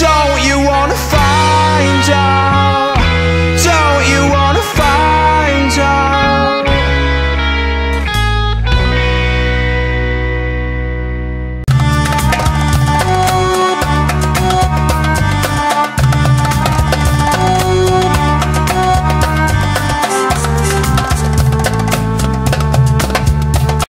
Don't you wanna find out